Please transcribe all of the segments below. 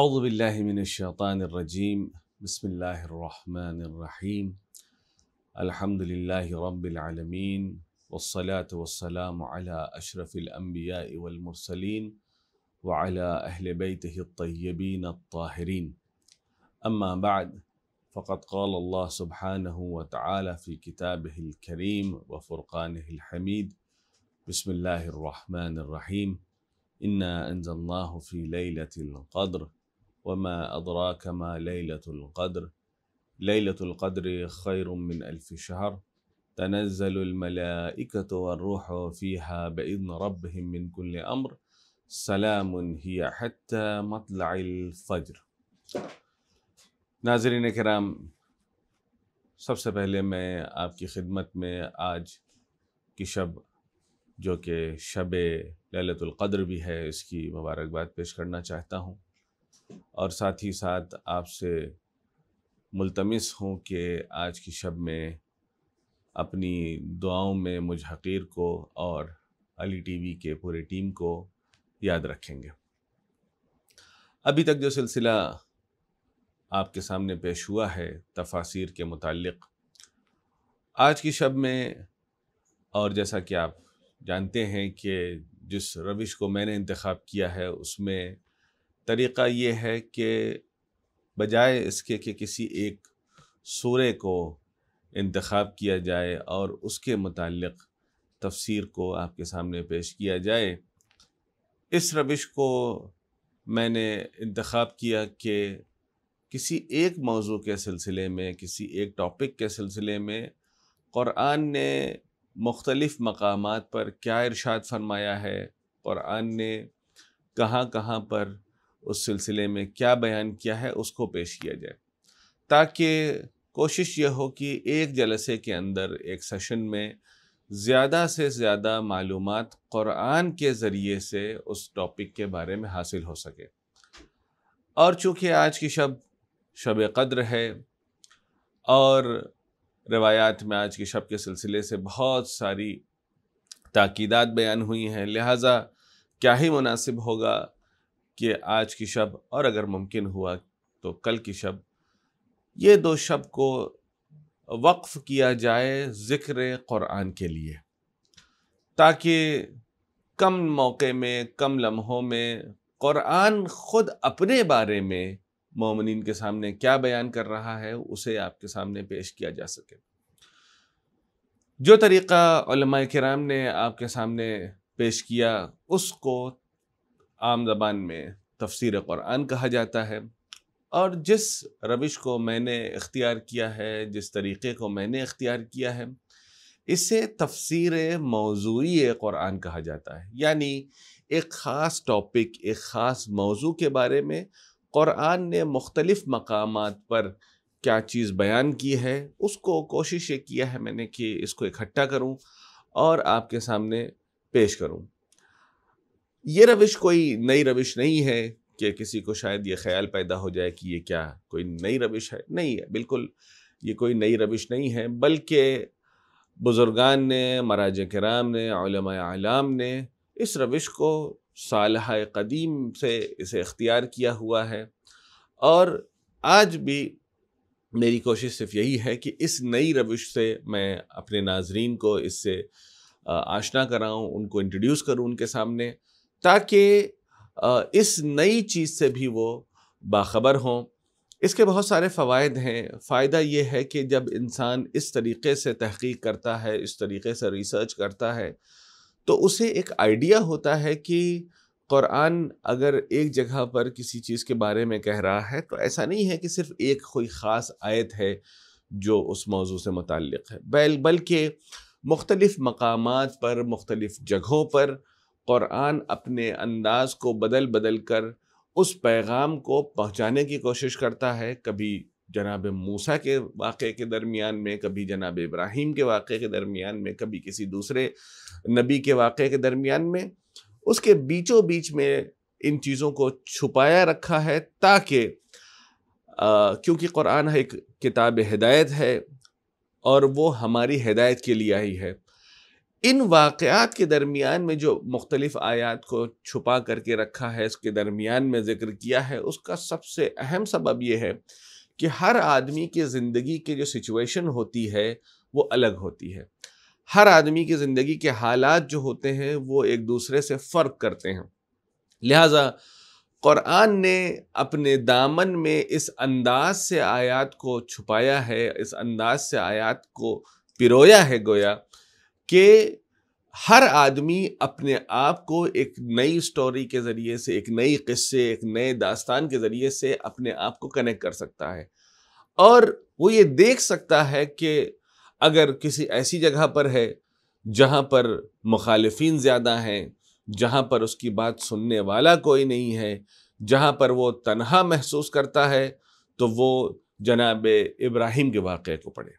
अज़बिल्लिमिनशैतानरजीम बसमीम अल्हम्दुलिल्लाहि रब्बिल आलमीन वस्सलातु वस्सलामु अला अशरफिल अंबिया वल मुरसलीन व अला अहले बैतिहि अत्तय्यबीन अत्ताहिरीन अम्मा बाद फ़क़त क़ाल अल्लाह सुब्हानहु व तआला फ़ी किताबिहिल करीम व फ़ुरक़ानिहिल हमीद बिस्मिल्लाहिर रहमानिर रहीम इन्ना अंज़लनाहु फ़ी लैलतिल क़द्र वमा अदराक मा लैलतुल क़द्र लैलतुल क़द्र खैरुम मिन अल्फ़ि शहर तनज़्ज़लुल मलाइकतु वर्रूहु फ़ीहा बिइज़्नि रब्बिहिम मिन कुल्लि अम्र सलामुन हिय हत्ता मत्लइल फ़ज्र नाजरीन कराम सबसे पहले मैं आपकी खिदमत में आज की शब जो कि शब ललतुल क़द्र भी है इसकी मुबारकबाद पेश करना चाहता हूँ और साथ ही साथ आपसे मुलतमस हूँ कि आज की शब में अपनी दुआओं में मुझ हकीर को और अली टीवी के पूरे टीम को याद रखेंगे। अभी तक जो सिलसिला आपके सामने पेश हुआ है, तफासिर के मुतालिक, आज की शब में और जैसा कि आप जानते हैं कि जिस रविश को मैंने इंतखब किया है, उसमें तरीक़ा ये है कि बजाय इसके कि किसी एक सूर्य को इंतखब किया जाए और उसके मुतालिक तफसीर को आपके सामने पेश किया जाए, इस रविश को मैंने इंतखब किया कि किसी एक मौजू के सिलसिले में, किसी एक टॉपिक के सिलसिले में क़ुरान ने मुख्तलिफ़ मकाम पर क्या इरशाद फरमाया है क़ुरान ने कहाँ कहाँ पर उस सिलसिले में क्या बयान किया है उसको पेश किया जाए। ताकि कोशिश ये हो कि एक जलसे के अंदर, एक सेशन में ज़्यादा से ज़्यादा मालूम क़ुरान के ज़रिए से उस टॉपिक के बारे में हासिल हो सके। और चूँकि आज की शब शब कद्र है और रवायात में आज की शब के सिलसिले से बहुत सारी ताक़ीदात बयान हुई हैं, लिहाजा क्या ही मुनासिब होगा कि आज की शब और अगर मुमकिन हुआ तो कल की शब। ये दो शब को वक्फ़ किया जाए ज़िक्र क़ुरान के लिए, ताकि कम मौके में, कम लम्हों में क़ुरान ख़ुद अपने बारे में मोमिन के सामने क्या बयान कर रहा है, उसे आपके सामने पेश किया जा सके। जो तरीक़ा कराम ने आपके सामने पेश किया, उसको आम ज़बान में तफसीर क़ुरान कहा जाता है। और जिस रविश को मैंने इख्तियार किया है, जिस तरीक़े को मैंने इख्तियार किया है, इसे तफसीर मौजूई क़ुरान कहा जाता है। यानी एक ख़ास टॉपिक, एक ख़ास मौजू के बारे में क़ुरान ने मुख्तलिफ़ मकाम पर क्या चीज़ बयान की है, उसको कोशिश ये किया है मैंने कि इसको इकट्ठा करूँ और आपके सामने पेश करूँ। ये रविश कोई नई रविश नहीं है कि किसी को शायद ये ख्याल पैदा हो जाए कि ये क्या कोई नई रविश है। नहीं है, बिल्कुल ये कोई नई रविश नहीं है, बल्कि बुज़ुर्गान ने, मराज कराम ने आलाम ने इस रविश को साल कदीम से इसे इख्तियार किया हुआ है। और आज भी मेरी कोशिश सिर्फ़ यही है कि इस नई रविश से मैं अपने नाजरीन को इससे आशना कराऊँ, उनको इंट्रोड्यूस करूँ उनके सामने। ताकि इस नई चीज़ से भी वो बाखबर हों। इसके बहुत सारे फ़वाद हैं। फ़ायदा ये है कि जब इंसान इस तरीके से तहकीक करता है, इस तरीके से रिसर्च करता है तो उसे एक आइडिया होता है कि क़ुरान अगर एक जगह पर किसी चीज़ के बारे में कह रहा है तो ऐसा नहीं है कि सिर्फ़ एक कोई ख़ास आयत है जो उस मौजू से मुतल है। बल, बल्कि मुख्तलिफ़ मकाम पर, मुख्तलिफ़ जगहों पर क़ुरान अपने अंदाज को बदल बदल कर उस पैगाम को पहुँचाने की कोशिश करता है। कभी जनाब मूसा के वाक़े के दरमियान में, कभी जनाब इब्राहिम के वाक़े के दरमियान में, कभी किसी दूसरे नबी के वाक़े के दरमियान में, उसके बीचों बीच में इन चीज़ों को छुपाया रखा है ताकि क्योंकि क़ुरान एक किताब हिदायत है और वो हमारी हिदायत के लिए आई है। इन वाक़ात के दरमियान में जो मुख्तलिफ़ आयात को छुपा करके रखा है, इसके दरमियान में ज़िक्र किया है, उसका सबसे अहम सबब यह है कि हर आदमी की ज़िंदगी की जो सिचुएशन होती है, वो अलग होती है। हर आदमी की ज़िंदगी के हालात जो होते हैं, वो एक दूसरे से फ़र्क करते हैं। लिहाजा क़ुरान ने अपने दामन में इस अंदाज से आयात को छुपाया है, इस अंदाज से आयात को पिरोया है, गोया कि हर आदमी अपने आप को एक नई स्टोरी के ज़रिए से, एक नई किस्से, एक नए दास्तान के ज़रिए से अपने आप को कनेक्ट कर सकता है। और वो ये देख सकता है कि अगर किसी ऐसी जगह पर है जहाँ पर मुखालफी ज़्यादा हैं, जहाँ पर उसकी बात सुनने वाला कोई नहीं है, जहाँ पर वो तनहा महसूस करता है तो वो जनाब इब्राहिम के वाक़े को पढ़े।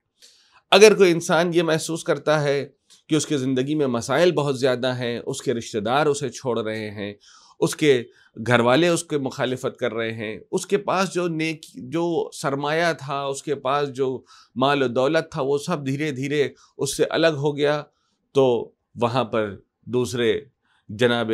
अगर कोई इंसान ये महसूस करता है कि उसके ज़िंदगी में मसाइल बहुत ज़्यादा हैं, उसके रिश्तेदार उसे छोड़ रहे हैं, उसके घर वाले उसके मुखालफत कर रहे हैं, उसके पास जो नेक, जो सरमाया था, उसके पास जो माल दौलत था, वो सब धीरे धीरे उससे अलग हो गया तो वहाँ पर दूसरे जनाब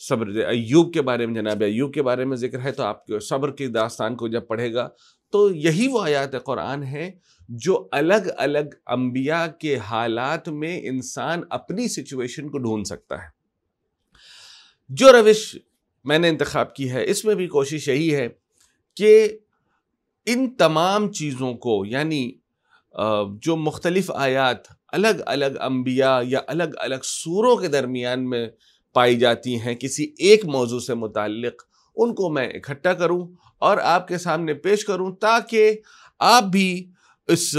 सब्र अयूब के बारे में, जनाब अयूब के बारे में ज़िक्र है तो आपके सब्र की दास्तान को जब पढ़ेगा तो यही वो आयात कुरान है, जो अलग अलग अम्बिया के हालात में इंसान अपनी सिचुएशन को ढूंढ सकता है। जो रविश मैंने इंतखब की है, इसमें भी कोशिश यही है कि इन तमाम चीज़ों को, यानी जो मुख्तलिफ़ आयात अलग अलग अम्बिया या अलग अलग सूरों के दरमियान में पाई जाती हैं, किसी एक मौजू से मुतक़ उनको मैं इकट्ठा करूँ और आपके सामने पेश करूँ ताकि आप भी इस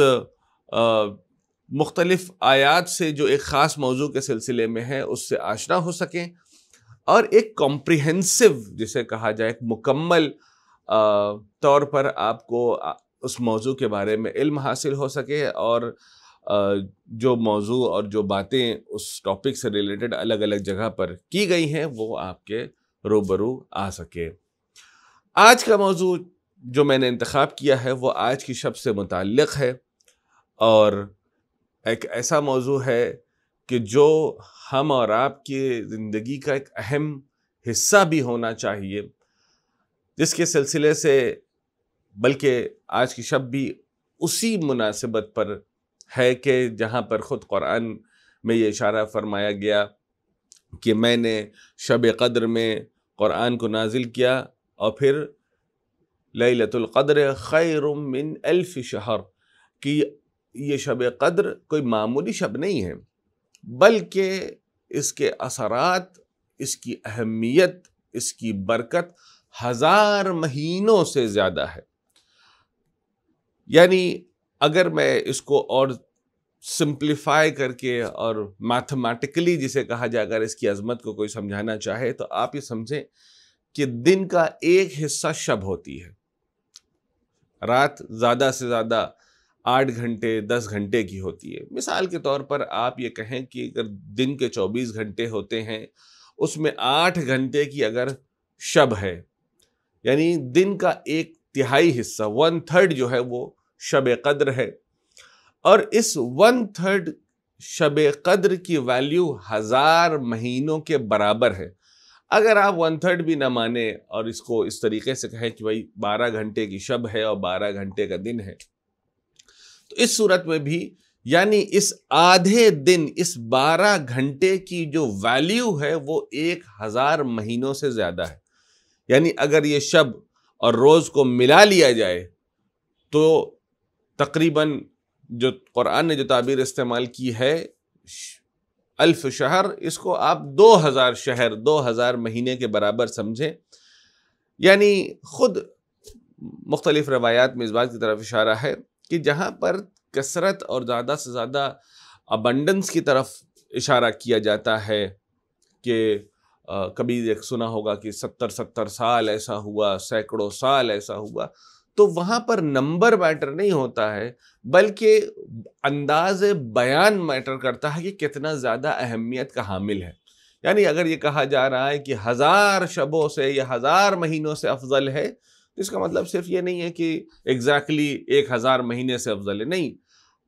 मुख्तलिफ़ आयात से जो एक ख़ास मौजू के सिलसिले में है, उससे आशना हो सकें। और एक कॉम्प्रिहेंसिव जिसे कहा जाए, एक मुकम्मल तौर पर आपको उस मौजू के बारे में इल्म हासिल हो सके और जो मौजू और जो बातें उस टॉपिक से रिलेटेड अलग अलग जगह पर की गई हैं, वो आपके रूबरू आ सके। आज का मौजू जो मैंने इंतखब किया है, वो आज की शब से मुतक़ है और एक ऐसा मौजू है कि जो हम और आपकी ज़िंदगी का एक अहम हिस्सा भी होना चाहिए, जिसके सिलसिले से, बल्कि आज की शब भी उसी मुनासिबत पर है कि जहाँ पर ख़ुद कुरान में ये इशारा फरमाया गया कि मैंने शब कद्र में कुरान को नाजिल किया और फिर लतुल्क़द्र खैर मिन अल्फ शहर कि ये शब कद्र कोई मामूली शब नहीं है, बल्कि इसके असरात, इसकी अहमियत, इसकी बरकत हज़ार महीनों से ज़्यादा है। यानी अगर मैं इसको और सिंप्लीफाई करके और मैथमेटिकली जिसे कहा जाए, अगर इसकी अजमत को कोई समझाना चाहे तो आप ये समझें कि दिन का एक हिस्सा शब होती है। रात ज़्यादा से ज़्यादा आठ घंटे, दस घंटे की होती है। मिसाल के तौर पर आप ये कहें कि अगर दिन के चौबीस घंटे होते हैं, उसमें आठ घंटे की अगर शब है, यानी दिन का एक तिहाई हिस्सा वन थर्ड जो है वो शब कद्र है। और इस वन थर्ड शब कद्र की वैल्यू हज़ार महीनों के बराबर है। अगर आप वन थर्ड भी ना माने और इसको इस तरीके से कहें कि भाई बारह घंटे की शब है और बारह घंटे का दिन है तो इस सूरत में भी, यानी इस आधे दिन, इस बारह घंटे की जो वैल्यू है वो एक हज़ार महीनों से ज़्यादा है। यानी अगर ये शब और रोज़ को मिला लिया जाए तो तकरीबन जो कुरान ने जो ताबीर इस्तेमाल की है अल्फ शहर, इसको आप दो हज़ार शहर, दो हज़ार महीने के बराबर समझें। यानी ख़ुद मुख्तलिफ़ रवायात में इस बात की तरफ़ इशारा है कि जहाँ पर कसरत और ज़्यादा से ज़्यादा अबंडेंस की तरफ़ इशारा किया जाता है कि कभी एक सुना होगा कि सत्तर सत्तर साल ऐसा हुआ, सैकड़ों साल ऐसा हुआ तो वहाँ पर नंबर मैटर नहीं होता है, बल्कि अंदाज बयान मैटर करता है कि कितना ज़्यादा अहमियत का हामिल है। यानी अगर ये कहा जा रहा है कि हज़ार शबों से या हज़ार महीनों से अफजल है तो इसका मतलब सिर्फ़ ये नहीं है कि एग्जैक्टली exactly एक हज़ार महीने से अफजल है, नहीं।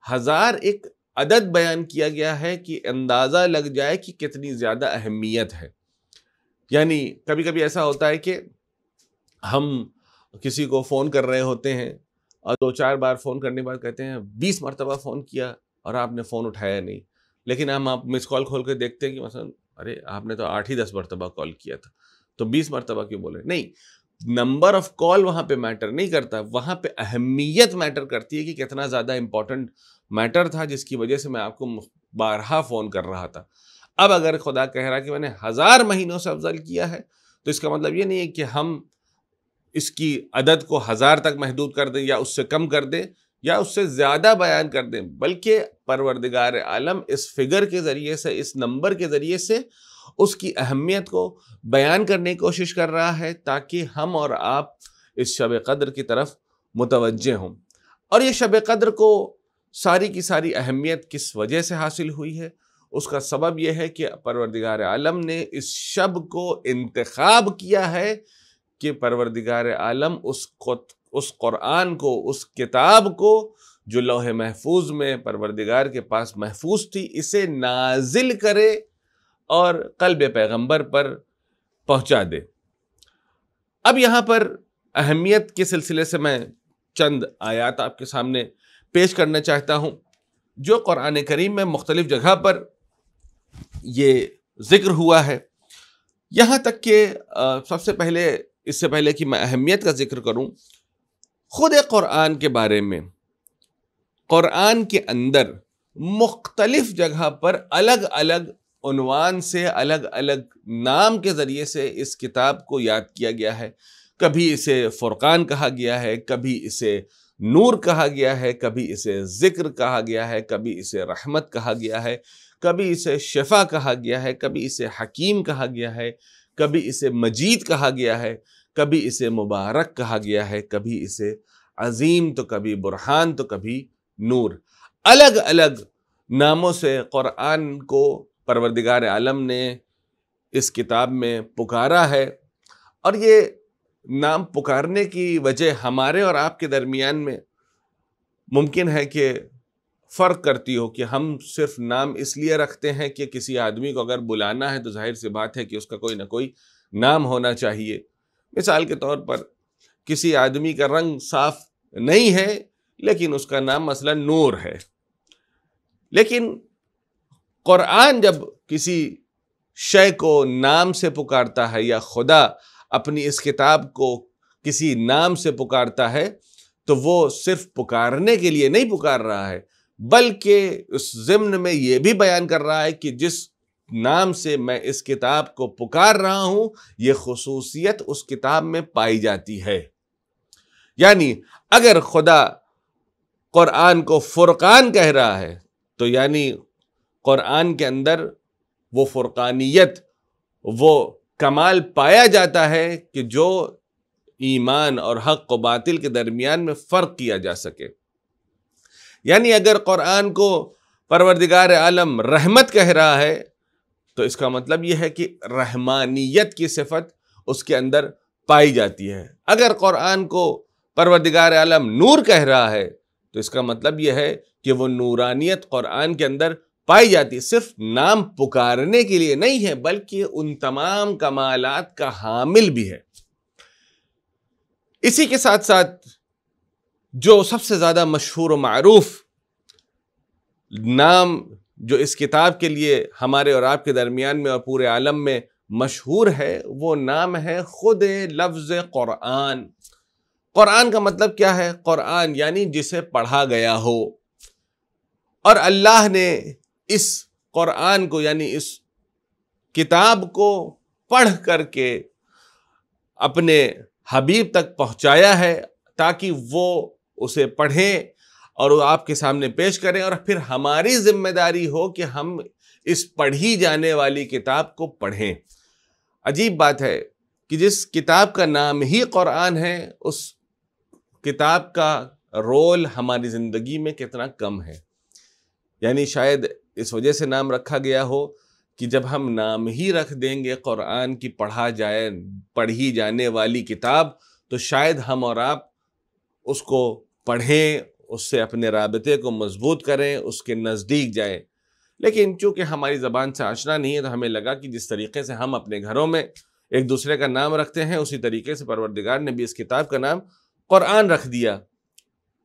हज़ार एक अदद बयान किया गया है कि अंदाज़ा लग जाए कि कितनी ज़्यादा अहमियत है। यानी कभी कभी ऐसा होता है कि हम किसी को फ़ोन कर रहे होते हैं और दो चार बार फ़ोन करने के बाद कहते हैं, बीस मरतबा फ़ोन किया और आपने फ़ोन उठाया नहीं। लेकिन हम आप मिस कॉल खोल कर देखते हैं कि मसलन, अरे, आपने तो आठ ही दस मरतबा कॉल किया था। तो बीस मरतबा क्यों बोले? नहीं, नंबर ऑफ़ कॉल वहाँ पे मैटर नहीं करता। वहाँ पे अहमियत मैटर करती है कि कितना ज़्यादा इंपॉर्टेंट मैटर था जिसकी वजह से मैं आपको बारहा फ़ोन कर रहा था। अब अगर खुदा कह रहा कि मैंने हज़ार महीनों से अफजल किया है तो इसका मतलब ये नहीं है कि हम इसकी अदद को हज़ार तक महदूद कर दें या उससे कम कर दें या उससे ज़्यादा बयान कर दें, बल्कि परवरदिगार आलम इस फिगर के ज़रिए से, इस नंबर के ज़रिए से उसकी अहमियत को बयान करने की कोशिश कर रहा है ताकि हम और आप इस शब कद्र की तरफ़ मुतवजह हों। और ये शब कद्र को सारी की सारी अहमियत किस वजह से हासिल हुई है? उसका सबब यह है कि परवरदिगार आलम ने इस शब को इंतखब किया है कि परवरदिगार आलम, उस उस क़ुरान को, उस किताब को, जो लोहे महफूज में परवरदिगार के पास महफूज थी, इसे नाजिल करे और कल्ब पैगंबर पर पहुँचा दे। अब यहाँ पर अहमियत के सिलसिले से मैं चंद आयात आपके सामने पेश करना चाहता हूँ, जो कुरान करीम में मुख्तलिफ़ जगह पर ये ज़िक्र हुआ है। यहाँ तक कि सबसे पहले इससे पहले कि मैं अहमियत का ज़िक्र करूँ, ख़ुद क़ुरान के बारे में। क़ुरान के अंदर मुख्तलिफ़ जगह पर अलग अलग उनवान से अलग अलग नाम के ज़रिए से इस किताब को याद किया गया है। कभी इसे फ़ुरक़ान कहा गया है, कभी इसे नूर कहा गया है, कभी इसे ज़िक्र कहा गया है, कभी इसे रहमत कहा गया है, कभी इसे शफा कहा गया है, कभी इसे हकीम कहा गया है। कभी इसे मजीद कहा गया है, कभी इसे मुबारक कहा गया है, कभी इसे अजीम तो कभी बुरहान तो कभी नूर। अलग अलग नामों से क़ुरान को परवरदिगार आलम ने इस किताब में पुकारा है। और ये नाम पुकारने की वजह हमारे और आपके दरमियान में मुमकिन है कि फ़र्क करती हो कि हम सिर्फ़ नाम इसलिए रखते हैं कि किसी आदमी को अगर बुलाना है तो ज़ाहिर सी बात है कि उसका कोई ना कोई नाम होना चाहिए। मिसाल के तौर पर किसी आदमी का रंग साफ़ नहीं है, लेकिन उसका नाम मसला नूर है। लेकिन कुरान जब किसी शय को नाम से पुकारता है या खुदा अपनी इस किताब को किसी नाम से पुकारता है तो वो सिर्फ़ पुकारने के लिए नहीं पुकार रहा है बल्कि उस ज़िम्न में ये भी बयान कर रहा है कि जिस नाम से मैं इस किताब को पुकार रहा हूँ, ये खसूसियत उस किताब में पाई जाती है। यानी अगर खुदा कुरान को फुरकान कह रहा है तो यानी कुरान के अंदर वो फ़ुरक़ानियत, वो कमाल पाया जाता है कि जो ईमान और हक व बातिल के दरमियान में फ़र्क किया जा सके। यानी अगर कुरान को परवरदिगार आलम रहमत कह रहा है तो इसका मतलब यह है कि रहमानियत की सिफत उसके अंदर पाई जाती है। अगर कुरान को परवरदिगार आलम नूर कह रहा है तो इसका मतलब यह है कि वो नूरानियत कुरान के अंदर पाई जाती है। सिर्फ़ नाम पुकारने के लिए नहीं है, बल्कि उन तमाम कमालात का हामिल भी है। इसी के साथ साथ जो सबसे ज़्यादा मशहूर मरूफ नाम जो इस किताब के लिए हमारे और आपके दरमियान में और पूरे आलम में मशहूर है, वो नाम है खुद लफ्ज़ क़ुरान क़ुरान का मतलब क्या है? क़ुरान यानी जिसे पढ़ा गया हो। और अल्लाह ने इस कुरान को यानी इस किताब को पढ़ करके अपने हबीब तक पहुँचाया है, ताकि वो उसे पढ़ें और वो आपके सामने पेश करें और फिर हमारी ज़िम्मेदारी हो कि हम इस पढ़ी जाने वाली किताब को पढ़ें। अजीब बात है कि जिस किताब का नाम ही कुरान है, उस किताब का रोल हमारी ज़िंदगी में कितना कम है। यानी शायद इस वजह से नाम रखा गया हो कि जब हम नाम ही रख देंगे कुरान की पढ़ा जाए, पढ़ी जाने वाली किताब तो शायद हम और आप उसको पढ़ें, उससे अपने रबते को मज़बूत करें, उसके नज़दीक जाएँ। लेकिन चूँकि हमारी ज़बान से आशना नहीं है तो हमें लगा कि जिस तरीके से हम अपने घरों में एक दूसरे का नाम रखते हैं, उसी तरीके से परवरदिगार ने भी इस किताब का नाम कुरान रख दिया।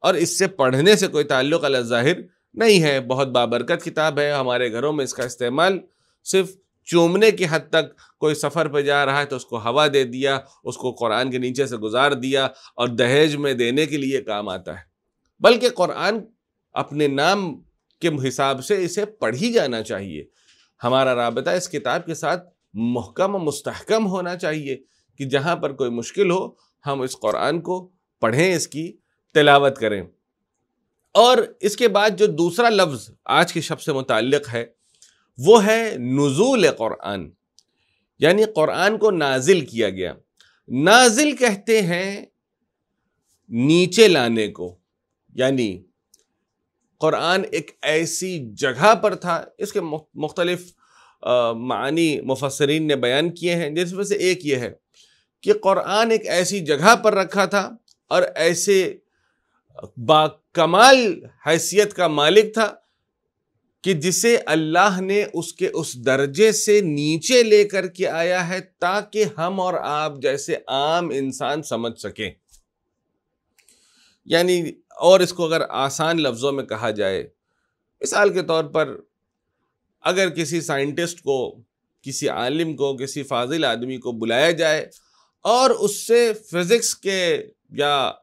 और इससे पढ़ने से कोई ताल्लुक ज़ाहिर नहीं है। बहुत बाबरकत किताब है हमारे घरों में इसका इस्तेमाल सिर्फ़ चूमने की हद तक कोई सफ़र पर जा रहा है तो उसको हवा दे दिया, उसको कुरान के नीचे से गुजार दिया और दहेज में देने के लिए काम आता है। बल्कि कुरान अपने नाम के हिसाब से इसे पढ़ी जाना चाहिए। हमारा रबता इस किताब के साथ महकम मुस्तहकम होना चाहिए कि जहाँ पर कोई मुश्किल हो, हम इस कुरान को पढ़ें, इसकी तिलावत करें। और इसके बाद जो दूसरा लफ्ज़ आज के शब्द से मुतक़ है वो है नज़ुल क़ुरान यानी क़ुरान को नाजिल किया गया। नाजिल कहते हैं नीचे लाने को। यानी क़ुरान एक ऐसी जगह पर था, इसके मुख्तलिफ़ मानी मुफसरीन ने बयान किए हैं, जिसमें से एक ये है कि क़ुरान एक ऐसी जगह पर रखा था और ऐसे बाकमाल हैसियत का मालिक था कि जिसे अल्लाह ने उसके उस दर्जे से नीचे लेकर के आया है, ताकि हम और आप जैसे आम इंसान समझ सकें। यानी, और इसको अगर आसान लफ्ज़ों में कहा जाए, मिसाल के तौर पर, अगर किसी साइंटिस्ट को, किसी आलिम को, किसी फाजिल आदमी को बुलाया जाए, और उससे फिज़िक्स के या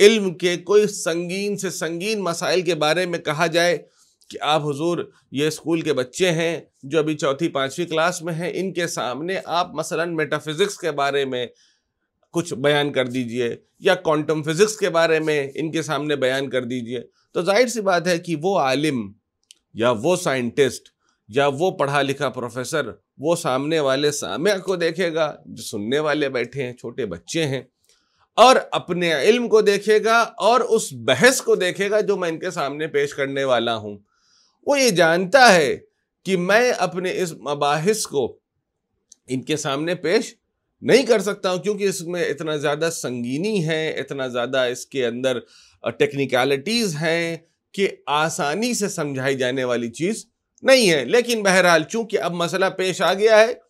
इल्म के कोई संगीन से संगीन मसाइल के बारे में कहा जाए कि आप हुजूर, ये स्कूल के बच्चे हैं, जो अभी चौथी, पाँचवीं क्लास में हैं, इनके सामने आप मसलन मेटाफिज़िक्स के बारे में कुछ बयान कर दीजिए, या क्वांटम फिज़िक्स के बारे में इनके सामने बयान कर दीजिए। तो ज़ाहिर सी बात है कि वो आलिम, या वो साइंटिस्ट या वो पढ़ा लिखा प्रोफेसर वो सामने वाले सामया को देखेगा, जो सुनने वाले बैठे हैं, छोटे बच्चे हैं, और अपने इल्म को देखेगा, और उस बहस को देखेगा, जो मैं इनके सामने पेश करने वाला हूँ। वो ये जानता है कि मैं अपने इस मबाहिस को इनके सामने पेश नहीं कर सकता हूँ, क्योंकि इसमें इतना ज़्यादा संगीनी है, इतना ज़्यादा इसके अंदर टेक्निकलिटीज़ हैं कि आसानी से समझाई जाने वाली चीज़ नहीं है। लेकिन बहरहाल, चूँकि अब मसला पेश आ गया है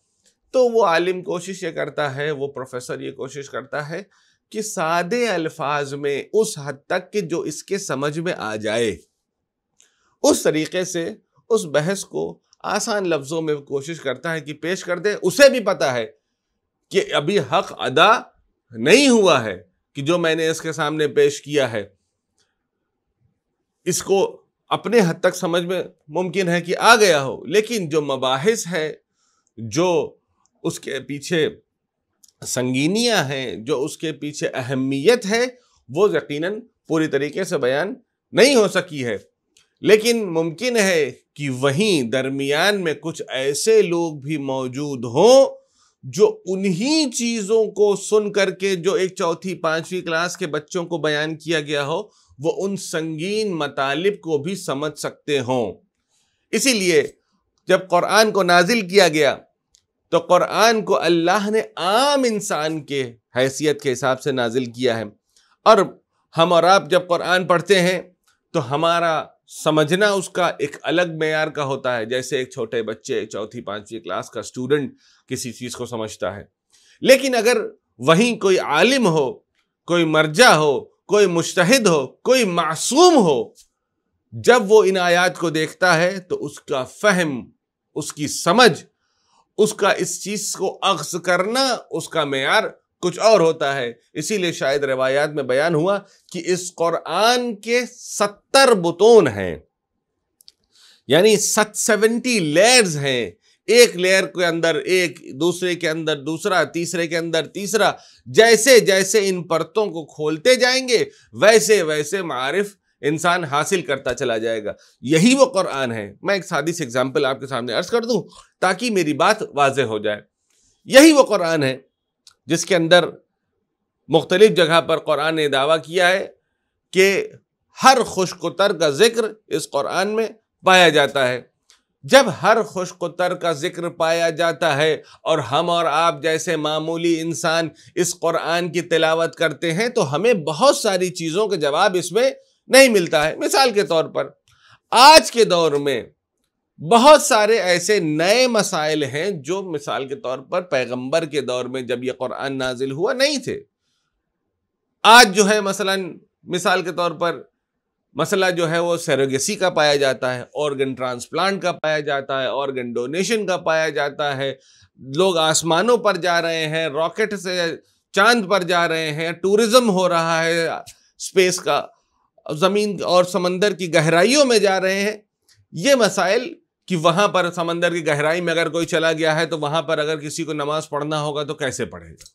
तो वो आलिम कोशिश ये करता है, वो प्रोफेसर ये कोशिश करता है कि सादे अल्फाज में उस हद तक कि जो इसके समझ में आ जाए। उस तरीके से उस बहस को आसान लफ्ज़ों में कोशिश करता है कि पेश कर दे। उसे भी पता है कि अभी हक अदा नहीं हुआ है कि जो मैंने इसके सामने पेश किया है। इसको अपने हद तक समझ में मुमकिन है कि आ गया हो, लेकिन जो मबाहिस है, जो उसके पीछे संगीनियाँ हैं, जो उसके पीछे अहमियत है, वो यकीनन पूरी तरीके से बयान नहीं हो सकी है। लेकिन मुमकिन है कि वहीं दरमियान में कुछ ऐसे लोग भी मौजूद हों जो उन्हीं चीज़ों को सुन करके जो एक चौथी, पांचवी क्लास के बच्चों को बयान किया गया हो, वो उन संगीन मतालिब को भी समझ सकते हों। इसीलिए जब कुरान को नाजिल किया गया तो कुरान को अल्लाह ने आम इंसान के हैसियत के हिसाब से नाजिल किया है। और हम और आप जब कुरान पढ़ते हैं तो हमारा समझना उसका एक अलग मैार का होता है, जैसे एक छोटे बच्चे चौथी, पांचवी क्लास का स्टूडेंट किसी चीज़ को समझता है। लेकिन अगर वहीं कोई आलिम हो, कोई मर्जा हो, कोई मुश्तहिद हो, कोई मासूम हो, जब वो इन आयात को देखता है तो उसका फहम, उसकी समझ, उसका इस चीज़ को अक्स करना, उसका मैार कुछ और होता है। इसीलिए शायद रवायात में बयान हुआ कि इस कुरान के सत्तर बुतोन हैं। यानी सत सेवेंटी लेयर्स हैं। एक लेयर के अंदर एक, दूसरे के अंदर दूसरा, तीसरे के अंदर तीसरा। जैसे जैसे इन परतों को खोलते जाएँगे, वैसे वैसे मारिफ इंसान हासिल करता चला जाएगा। यही वो कुरान है। मैं एक सादी सी एग्ज़ाम्पल आपके सामने अर्ज़ कर दूँ ताकि मेरी बात वाज हो जाए। यही वो कुरान है। जिसके अंदर मुख्तलिफ़ जगह पर कुरान ने दावा किया है कि हर खुशकुतर का ज़िक्र इस कुरान में पाया जाता है। जब हर खुशकुतर का ज़िक्र पाया जाता है और हम और आप जैसे मामूली इंसान इस कुरान की तिलावत करते हैं तो हमें बहुत सारी चीज़ों के जवाब इसमें नहीं मिलता है। मिसाल के तौर पर, आज के दौर में बहुत सारे ऐसे नए मसाइल हैं जो मिसाल के तौर पर पैगंबर के दौर में जब यह कुरान नाजिल हुआ नहीं थे। आज जो है मसलन, मिसाल के तौर पर मसला जो है वो सेरोगेसी का पाया जाता है, ऑर्गन ट्रांसप्लांट का पाया जाता है, ऑर्गन डोनेशन का पाया जाता है, लोग आसमानों पर जा रहे हैं, रॉकेट से चाँद पर जा रहे हैं, टूरिज़्म हो रहा है, स्पेस का, ज़मीन और समंदर की गहराइयों में जा रहे हैं। ये मसाइल कि वहाँ पर समंदर की गहराई में अगर कोई चला गया है तो वहाँ पर अगर किसी को नमाज़ पढ़ना होगा तो कैसे पढ़ेगा?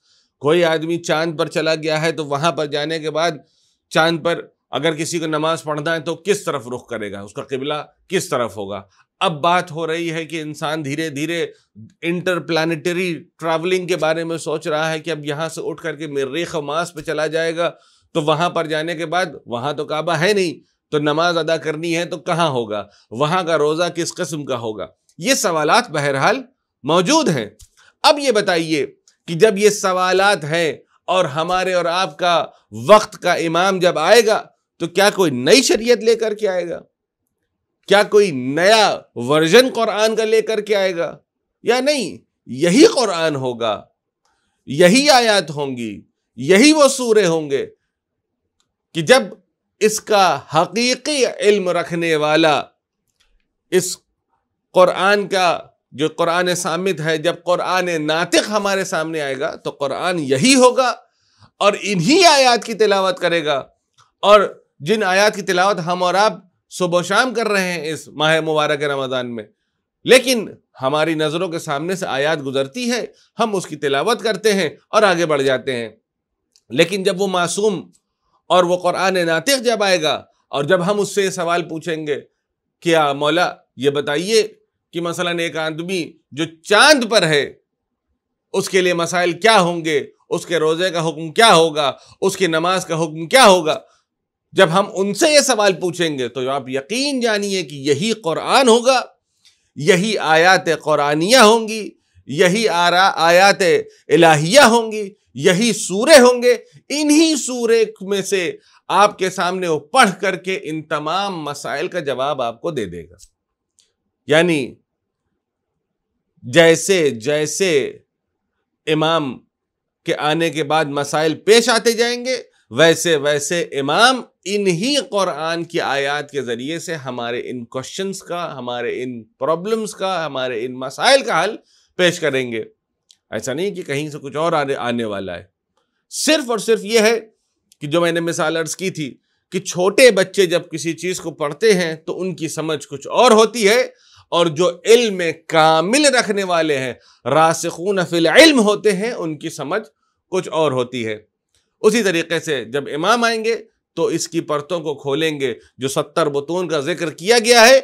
कोई आदमी चाँद पर चला गया है तो वहाँ पर जाने के बाद चाँद पर अगर किसी को नमाज़ पढ़ना है तो किस तरफ़ रुख करेगा? उसका किबला किस तरफ़ होगा? अब बात हो रही है कि इंसान धीरे धीरे इंटर प्लानिटरी ट्रैवलिंग के बारे में सोच रहा है कि अब यहाँ से उठ करके मरीख मास पे चला जाएगा तो वहाँ पर जाने के बाद, वहाँ तो काबा है नहीं तो नमाज़ अदा करनी है तो कहाँ होगा? वहाँ का रोज़ा किस कस्म का होगा? ये सवालात बहरहाल मौजूद हैं। अब ये बताइए कि जब ये सवालात हैं और हमारे और आपका वक्त का इमाम जब आएगा तो क्या कोई नई शरीयत लेकर के आएगा? क्या कोई नया वर्जन कुरान का लेकर के आएगा? या नहीं? यही कुरान होगा, यही आयात होंगी, यही वो सूरे होंगे कि जब इसका हकीकी इल्म रखने वाला इस कुरान का, जो कुरान सामित है, जब कुरान नातिक हमारे सामने आएगा तो कुरान यही होगा और इन्हीं आयात की तिलावत करेगा। और जिन आयात की तिलावत हम और आप सुबह शाम कर रहे हैं इस माह मुबारक रमज़ान में, लेकिन हमारी नज़रों के सामने से आयात गुजरती है, हम उसकी तिलावत करते हैं और आगे बढ़ जाते हैं। लेकिन जब वो मासूम और वो कुरान नातिक जब आएगा और जब हम उससे सवाल पूछेंगे, क्या मौला, ये बताइए कि मसलन एक आदमी जो चाँद पर है, उसके लिए मसाइल क्या होंगे? उसके रोज़े का हुक्म क्या होगा? उसकी नमाज़ का हुक्म क्या होगा? जब हम उनसे ये सवाल पूछेंगे तो आप यकीन जानिए कि यही कुरान होगा, यही आयात कुरानिया होंगी, यही आरा आयात इलाहिया होंगी यही सूरे होंगे। इन्हीं सूरे में से आपके सामने वो पढ़ करके इन तमाम मसाइल का जवाब आपको दे देगा। यानी जैसे जैसे इमाम के आने के बाद मसाइल पेश आते जाएँगे, वैसे वैसे इमाम इन्हीं कुरान की आयत के ज़रिए से हमारे इन क्वेश्चंस का, हमारे इन प्रॉब्लम्स का, हमारे इन मसाइल का हल पेश करेंगे। ऐसा नहीं कि कहीं से कुछ और आने आने वाला है। सिर्फ़ और सिर्फ़ ये है कि जो मैंने मिसाल अर्ज़ की थी कि छोटे बच्चे जब किसी चीज़ को पढ़ते हैं तो उनकी समझ कुछ और होती है और जो इल्म कामिल रखने वाले हैं, रासखून फिल इल्म होते हैं, उनकी समझ कुछ और होती है। उसी तरीके से जब इमाम आएँगे तो इसकी परतों को खोलेंगे, जो सत्तर बतून का ज़िक्र किया गया है,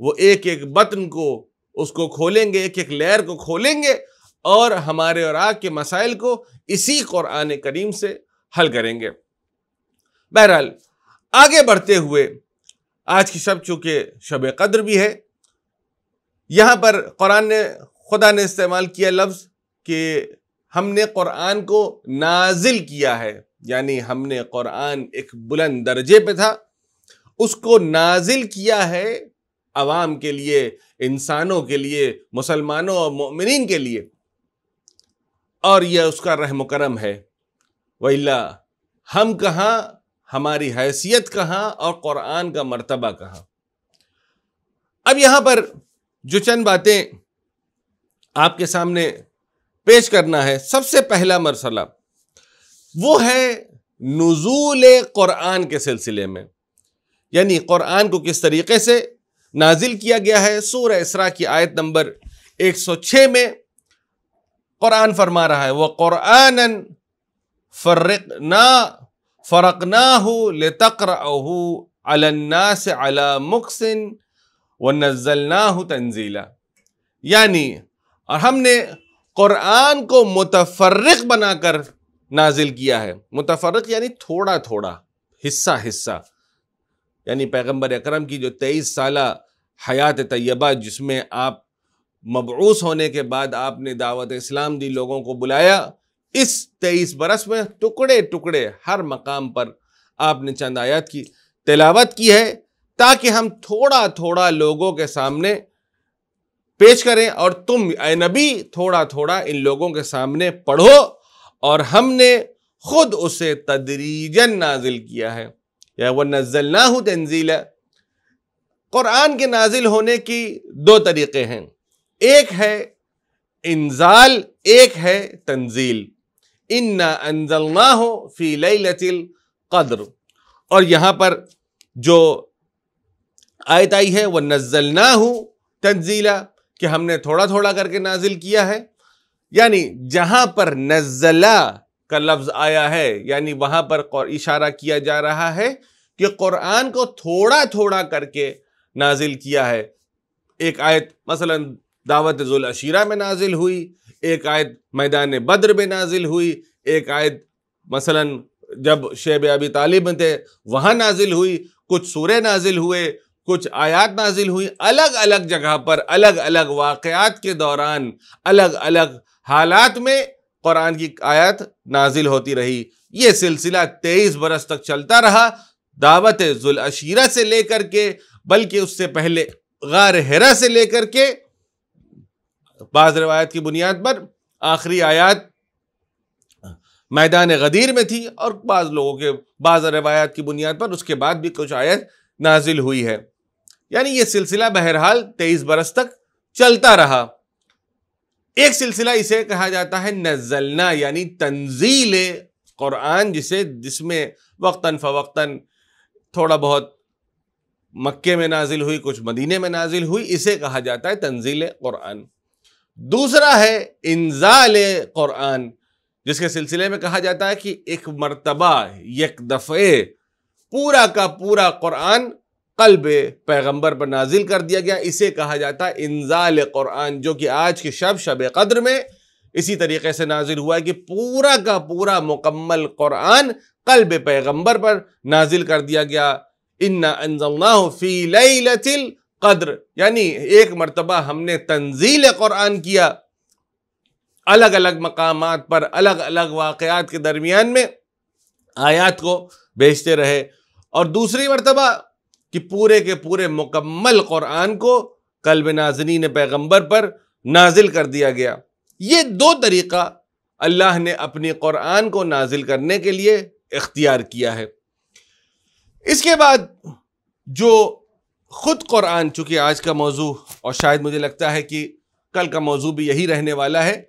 वो एक एक बतन को, उसको खोलेंगे एक एक लेयर को खोलेंगे और हमारे और आग के मसाइल को इसी कुरान करीम से हल करेंगे। बहरहाल, आगे बढ़ते हुए, आज की शब चूँकि शब कद्र भी है, यहाँ पर कुरान ने, खुदा ने इस्तेमाल किया लफ्ज़ कि हमने कुरान को नाजिल किया है, यानी हमने कुरान एक बुलंद दर्जे पे था, उसको नाजिल किया है अवाम के लिए, इंसानों के लिए, मुसलमानों और मोमिन के लिए। और यह उसका रहम करम है। वहीला हम कहाँ? हमारी हैसियत कहाँ? और कुरान का मर्तबा कहाँ? अब यहाँ पर जो चंद बातें आपके सामने पेश करना है, सबसे पहला मरसला, वो है नजूल क़ुरान के सिलसिले में। यानी क़ुरान को किस तरीके से नाजिल किया गया है? सूर इसरा की आयत नंबर 106 में कुरान फरमा रहा है वह कुरान फ़र्रना फ़रकना ले तकरहू अलन्ना से अला मुकसिन व नज़लना तंजीला यानी और हमने कुरान को मुतफरक बनाकर नाजिल किया है। मुतफरक यानी थोड़ा थोड़ा हिस्सा हिस्सा। यानी पैगंबर अकरम की जो तेईस साल हयात तय्यबा जिसमें आप मबूस होने के बाद आपने दावत इस्लाम दी, लोगों को बुलाया। इस तेईस बरस में टुकड़े टुकड़े हर मकाम पर आपने चंद आयात की, तिलावत की है, ताकि हम थोड़ा थोड़ा लोगों के सामने पेश करें और तुम नबी, थोड़ा थोड़ा इन लोगों के सामने पढ़ो और हमने खुद उसे तदरीजन नाजिल किया है। या वह नजल ना हो तंजील कुरान के नाजिल होने की दो तरीके हैं। एक है इंजाल, एक है तंजील। इन्ना अनजल ना हो फ़ी लतिल कद्र। और यहाँ पर जो आयत आई है, वह नजल ना हो तंजीला, कि हमने थोड़ा थोड़ा करके नाजिल किया है। यानी जहाँ पर नजला का लफ्ज आया है, यानी वहाँ पर इशारा किया जा रहा है कि कुरान को थोड़ा थोड़ा करके नाजिल किया है। एक आयत, मसलन दावत अशीरा में नाजिल हुई, एक आयत मैदान बद्र में नाजिल हुई, एक आयत मसलन जब शेब अबी तालिब थे, वहाँ नाजिल हुई, कुछ सूर्य नाजिल हुए, कुछ आयात नाजिल हुई अलग अलग जगह पर अलग अलग वाक़ात के दौरान अलग अलग हालात में कुरान की आयत नाजिल होती रही। ये सिलसिला तेईस बरस तक चलता रहा, दावत अशीरा से लेकर के, बल्कि उससे पहले गार हेरा से लेकर के बाज रवायत की बुनियाद पर आखिरी आयात मैदान गदीर में थी और बाज़ लोगों के, बाज़ रवायात की बुनियाद पर उसके बाद भी कुछ आयत नाजिल हुई है। यानी ये सिलसिला बहरहाल तेईस बरस तक चलता रहा। एक सिलसिला इसे कहा जाता है नजलना, यानी तंजील कुरान जिसे जिसमें वक्ता फ़वक्ता थोड़ा बहुत मक्के में नाजिल हुई, कुछ मदीने में नाजिल हुई, इसे कहा जाता है तंजील कुरान दूसरा है इंजाल कुरान जिसके सिलसिले में कहा जाता है कि एक मरतबा, एक दफ़े पूरा का पूरा कुरान कल्ब पैगंबर पर नाजिल कर दिया गया। इसे कहा जाता है इंजाल कुरान जो कि आज के शब शब कद्र में इसी तरीके से नाजिल हुआ है कि पूरा का पूरा मुकम्मल कुरान कल्ब पैगंबर पर नाजिल कर दिया गया। इन्ना फ़ी लतिल कद्र, यानी एक मरतबा हमने तंजील कुरान किया अलग अलग मकाम पर अलग अलग वाक़ात के दरमियान में आयात को भेजते रहे। और दूसरी मरतबा कि पूरे के पूरे मुकम्मल कुरान को कल्ब नाजनीन पैगंबर पर नाजिल कर दिया गया। ये दो तरीक़ा अल्लाह ने अपनी कुरान को नाजिल करने के लिए इख्तियार किया है। इसके बाद जो ख़ुद कुरान चूँकि आज का मौजू, और शायद मुझे लगता है कि कल का मौजू भी यही रहने वाला है,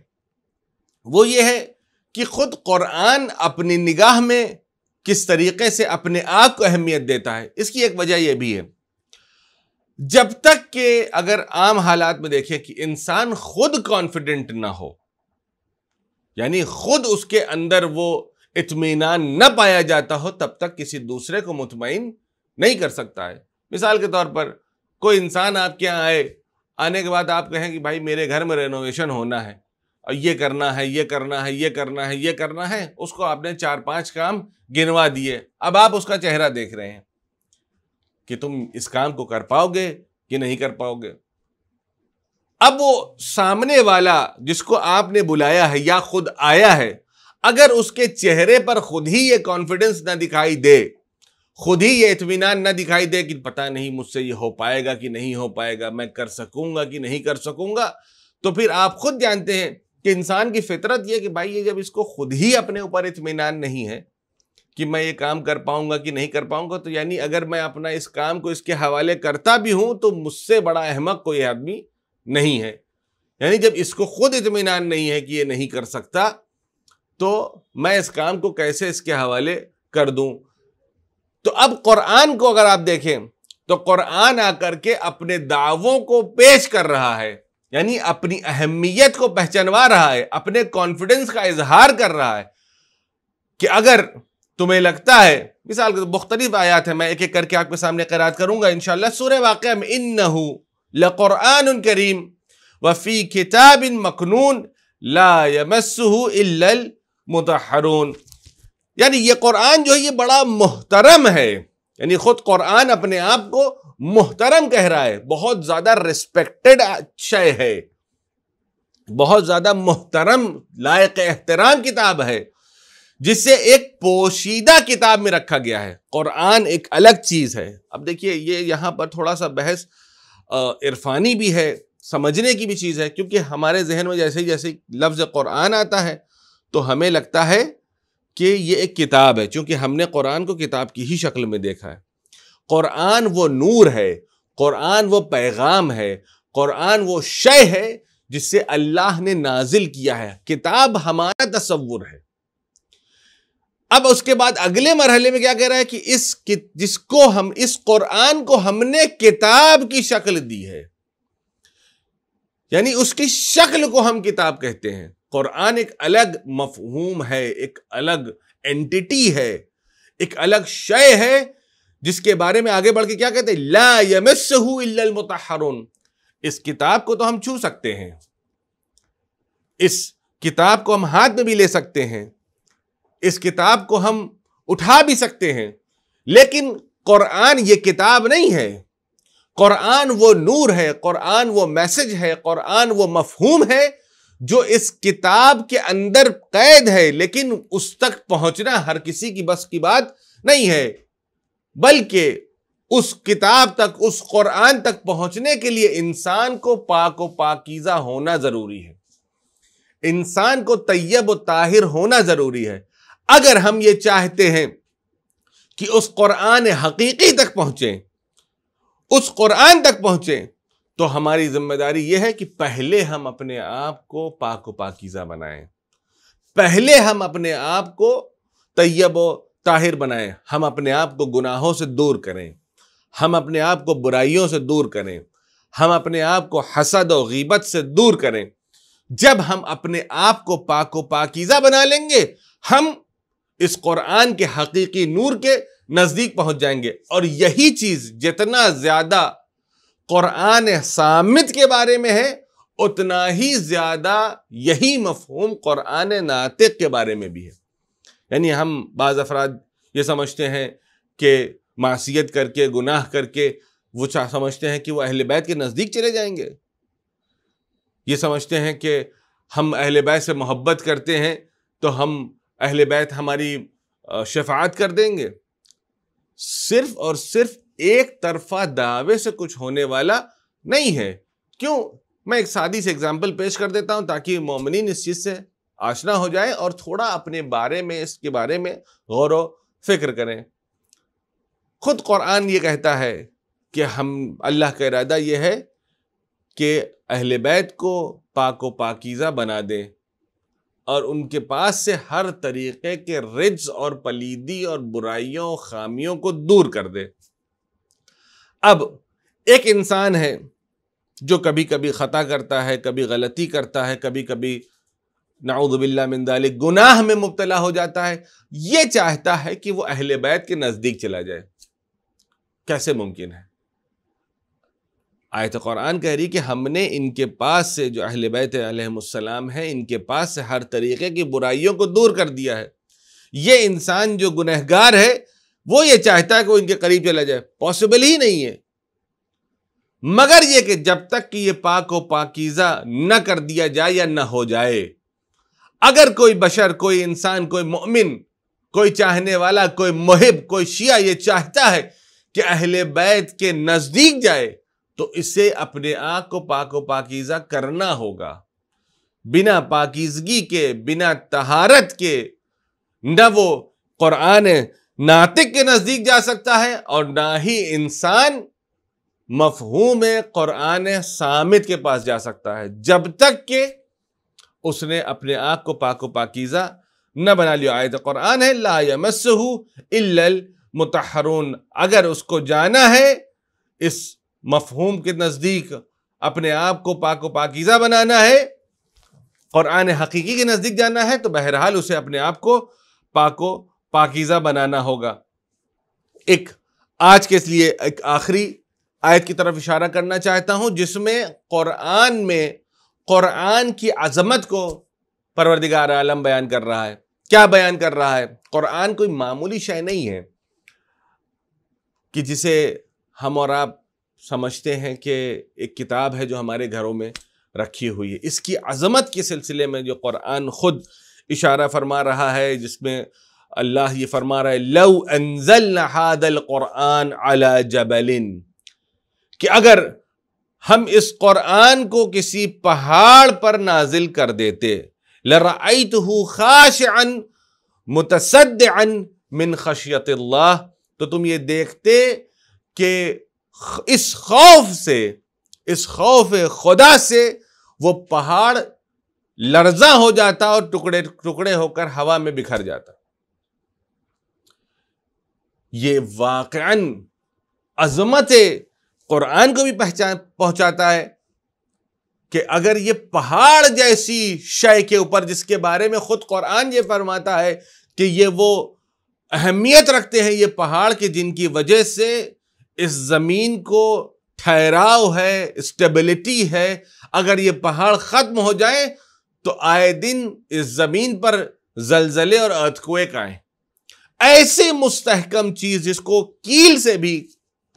वो ये है कि ख़ुद कुरान अपनी निगाह में किस तरीके से अपने आप को अहमियत देता है। इसकी एक वजह यह भी है, जब तक कि अगर आम हालात में देखें कि इंसान खुद कॉन्फिडेंट ना हो, यानी खुद उसके अंदर वो इतमान न पाया जाता हो, तब तक किसी दूसरे को मुतमिन नहीं कर सकता है। मिसाल के तौर पर, कोई इंसान आपके यहाँ आए, आने के बाद आप कहें कि भाई मेरे घर में रेनोवेशन होना है, और ये करना है, ये करना है, ये करना है, ये करना है, उसको आपने चार पाँच काम गिनवा दिए। अब आप उसका चेहरा देख रहे हैं कि तुम इस काम को कर पाओगे कि नहीं कर पाओगे। अब वो सामने वाला जिसको आपने बुलाया है या खुद आया है, अगर उसके चेहरे पर खुद ही ये कॉन्फिडेंस ना दिखाई दे खुद ही ये इतमान ना दिखाई दे कि पता नहीं मुझसे ये हो पाएगा कि नहीं हो पाएगा, मैं कर सकूँगा कि नहीं कर सकूँगा। तो फिर आप खुद जानते हैं कि इंसान की फितरत ये कि भाई ये जब इसको खुद ही अपने ऊपर इतमान नहीं है कि मैं ये काम कर पाऊँगा कि नहीं कर पाऊँगा तो यानी अगर मैं अपना इस काम को इसके हवाले करता भी हूँ तो मुझसे बड़ा अहमक कोई आदमी नहीं है। यानी जब इसको खुद इतमान नहीं है कि ये नहीं कर सकता तो मैं इस काम को कैसे इसके हवाले कर दूँ? तो अब कुरान को अगर आप देखें तो कुरान आकर के अपने दावों को पेश कर रहा है, यानी अपनी अहमियत को पहचानवा रहा है, अपने कॉन्फिडेंस का इजहार कर रहा है, कि अगर तुम्हें लगता है, मिसाल के मुख्तलिफ़ आयात है, मैं एक एक करके आपके सामने करार करूँगा इनशाला सूर्य वाक़ में इन नहू करीम वफ़ी किताब मखनून ला मुतहरून यानी ये कुरान जो है, ये बड़ा मोहतरम है। यानी खुद कुरान अपने आप को मोहतरम कह रहा है। बहुत ज़्यादा रिस्पेक्टेड शय है। बहुत ज़्यादा मोहतरम, लायक एहतराम किताब है जिसे एक पोशीदा किताब में रखा गया है। कुरान एक अलग चीज़ है। अब देखिए, ये यहाँ पर थोड़ा सा बहस इरफानी भी है, समझने की भी चीज़ है, क्योंकि हमारे जहन में जैसे जैसे लफ्ज़ कुरान आता है तो हमें लगता है कि ये एक किताब है क्योंकि हमने कुरान को किताब की ही शक्ल में देखा है। कुरान वो नूर है कुरान वो पैगाम है कुरान वो शय है जिससे अल्लाह ने नाजिल किया है। किताब हमारा तस्वुर है। अब उसके बाद अगले मरहले में क्या कह रहा है कि इस कि, जिसको हम इस कुरान को हमने किताब की शक्ल दी है। यानी उसकी शक्ल को हम किताब कहते हैं। कुरान एक अलग मफहूम है, एक अलग एंटिटी है, एक अलग शय है, जिसके बारे में आगे बढ़ के क्या कहते हैं? ला इस किताब को तो हम छू सकते हैं। इस किताब को हम हाथ में भी ले सकते हैं। इस किताब को हम उठा भी सकते हैं। लेकिन कुरान ये किताब नहीं है। कुरान वो नूर है कुरान वो मैसेज है कुरान वो मफहूम है जो इस किताब के अंदर कैद है, लेकिन उस तक पहुँचना हर किसी की बस की बात नहीं है, बल्कि उस किताब तक, उस कुरान तक पहुँचने के लिए इंसान को पाक व पाकिजा होना ज़रूरी है। इंसान को तैयब ताहिर होना ज़रूरी है। अगर हम ये चाहते हैं कि उस कुरान हकीकी तक पहुँचे, उस कुरान तक पहुँचे तो हमारी ज़िम्मेदारी यह है कि पहले हम अपने आप को पाक पाकिजा बनाएँ। पहले हम अपने आप को तैयब ताहिर बनाएँ। हम अपने आप को गुनाहों से दूर करें। हम अपने आप को बुराइयों से दूर करें। हम अपने आप को हसद और गीबत से दूर करें। जब हम अपने आप को पाक पाकिजा बना लेंगे, हम इस कुरान के हकीकी नूर के नज़दीक पहुँच जाएँगे। और यही चीज़ जितना ज़्यादा कुरान सामित के बारे में है, उतना ही ज़्यादा यही मफहूम कुरान नातिक के बारे में भी है। यानी हम बाज़ अफराद ये समझते हैं कि मासीत करके, गुनाह करके, वो समझते हैं कि वो अहल बैत के नज़दीक चले जाएँगे। ये समझते हैं कि हम अहल बैत से मोहब्बत करते हैं तो हम अहल बैत हमारी शफात कर देंगे। सिर्फ़ और सिर्फ़ एक तरफा दावे से कुछ होने वाला नहीं है। क्यों? मैं एक सादी से एग्ज़ाम्पल पेश कर देता हूँ ताकि मोमिन इस चीज़ से आशना हो जाए और थोड़ा अपने बारे में, इसके बारे में गौर व फ़िक्र करें। खुद कुरान ये कहता है कि हम, अल्लाह का इरादा यह है कि अहल बैत को पाक व पाकिज़ा बना दें और उनके पास से हर तरीके के रिज और पलीदी और बुराइयों, खामियों को दूर कर दे। अब एक इंसान है जो कभी कभी ख़ता करता है, कभी गलती करता है कभी कभी नाउदबिल्ला मिंदाल गुनाह में मुबतला हो जाता है। ये चाहता है कि वो अहल बैत के नज़दीक चला जाए। कैसे मुमकिन है? आयत कुरान कह रही कि हमने इनके पास से, जो अहल बैत अलैहिस्सलाम है, इनके पास से हर तरीके की बुराइयों को दूर कर दिया है। ये इंसान जो गुनहगार है वो ये चाहता है कि वो इनके करीब चला जाए। पॉसिबल ही नहीं है। मगर ये कि जब तक कि ये पाक व पाकिज़ा न कर दिया जाए या न हो जाए, अगर कोई बशर, कोई इंसान, कोई मोमिन, कोई चाहने वाला, कोई मुहिब, कोई शिया ये चाहता है कि अहले बैत के नज़दीक जाए तो इसे अपने आप को पाक व पाकिजा करना होगा। बिना पाकिजगी के, बिना तहारत के, न वो कुरान नातिक के नज़दीक जा सकता है और ना ही इंसान मफहूम कुरान सामित के पास जा सकता है। जब तक के उसने अपने आप को पाक पाकिजा न बना लिया। आयत कुरान है, ला यमसहु इल्लल मुतहरून। अगर उसको जाना है, इस मफहूम के नज़दीक अपने आप को पाक पाकिज़ा बनाना है कुरान हकीकी के नज़दीक जाना है तो बहरहाल उसे अपने आप को पाको पाकिज़ा बनाना होगा। एक, आज के लिए एक आखिरी आयत की तरफ़ इशारा करना चाहता हूँ, जिसमें कुरान में कुरान की अजमत को परवरदिगार आलम बयान कर रहा है। क्या बयान कर रहा है? कुरान कोई मामूली शय नहीं है कि जिसे हम और आप समझते हैं कि एक किताब है जो हमारे घरों में रखी हुई है। इसकी अजमत के सिलसिले में जो कुरान ख़ुद इशारा फरमा रहा है, जिसमें अल्लाह ये फरमा रहा है लव अनजल हादल कुरान अला जबलिन कि अगर हम इस कुरान को किसी पहाड़ पर नाजिल कर देते लराइत खाश अन मुतसद अन मिन खशियत तो तुम ये देखते कि इस खौफ से, इस खौफ खुदा से वो पहाड़ लर्जा हो जाता और टुकड़े टुकड़े होकर हवा में बिखर जाता। ये वाकन अजमत कुरान को भी पहचान, पहुंचाता है कि अगर ये पहाड़ जैसी शय के ऊपर, जिसके बारे में खुद कुरान ये फरमाता है कि ये वो अहमियत रखते हैं ये पहाड़ के, जिनकी वजह से इस ज़मीन को ठहराव है, स्टेबिलिटी है। अगर ये पहाड़ ख़त्म हो जाए तो आए दिन इस ज़मीन पर जलजले और अर्थक्वेक आए। ऐसे मुस्तहकम चीज़ जिसको कील से भी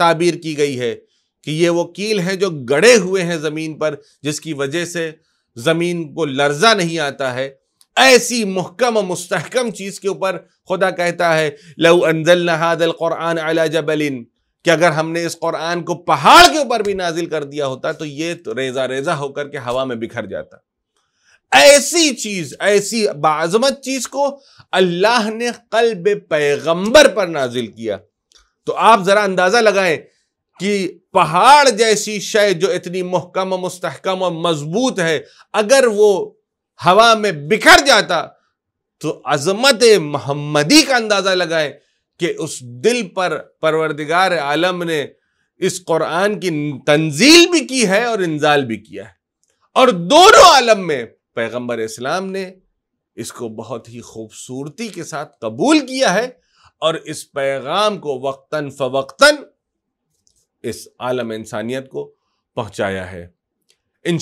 ताबीर की गई है कि ये वो कील है जो गड़े हुए हैं ज़मीन पर, जिसकी वजह से ज़मीन को लर्जा नहीं आता है। ऐसी मुहकम मुस्तहकम चीज़ के ऊपर खुदा कहता है अनजल नहादल कुरान अला जबलिन कि अगर हमने इस कुरान को पहाड़ के ऊपर भी नाजिल कर दिया होता तो ये तो रेजा रेजा होकर के हवा में बिखर जाता। ऐसी चीज़, ऐसी बाजमत चीज़ को अल्लाह ने कल्ब पैगंबर पर नाजिल किया। तो आप जरा अंदाज़ा लगाएँ कि पहाड़ जैसी शय जो इतनी मुहकम, मुस्तहकम और मज़बूत है, अगर वो हवा में बिखर जाता तो अजमत मोहम्मदी का अंदाज़ा लगाए कि उस दिल पर परवरदिगार आलम ने इस कुरान की तंजील भी की है और इंजाल भी किया है। और दोनों आलम में पैगंबर इस्लाम ने इसको बहुत ही खूबसूरती के साथ कबूल किया है और इस पैगाम को वक्ता फ़वक्ता इस आलम इंसानियत को पहुँचाया है। इन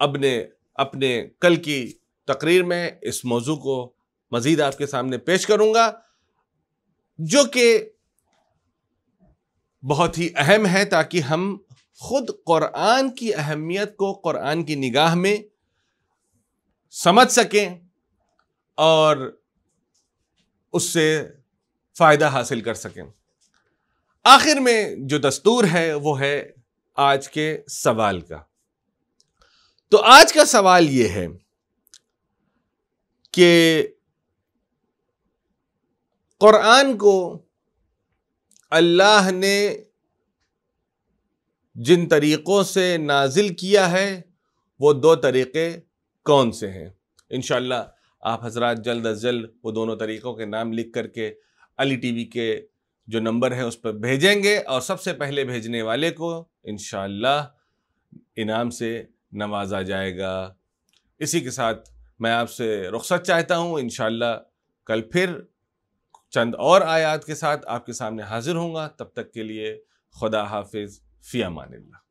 अपने अपने कल की तकरीर में इस मौजू को मज़ीद आपके सामने पेश करूँगा, जो कि बहुत ही अहम है ताकि हम खुद कुरान की अहमियत को कुरान की निगाह में समझ सकें और उससे फ़ायदा हासिल कर सकें। आखिर में जो दस्तूर है, वो है आज के सवाल का। तो आज का सवाल ये है कि कुरान को अल्लाह ने जिन तरीक़ों से नाजिल किया है, वो दो तरीक़े कौन से हैं? इन आप हजरात जल्द अज जल्द वो दोनों तरीक़ों के नाम लिख करके अली टीवी के जो नंबर है उस पर भेजेंगे और सबसे पहले भेजने वाले को इन इनाम से नवाजा जाएगा। इसी के साथ मैं आपसे रुख्सत चाहता हूँ इन कल फिर चंद और आयात के साथ आपके सामने हाजिर होंगे तब तक के लिए खुदा हाफिज़, फ़िया मानिल्ला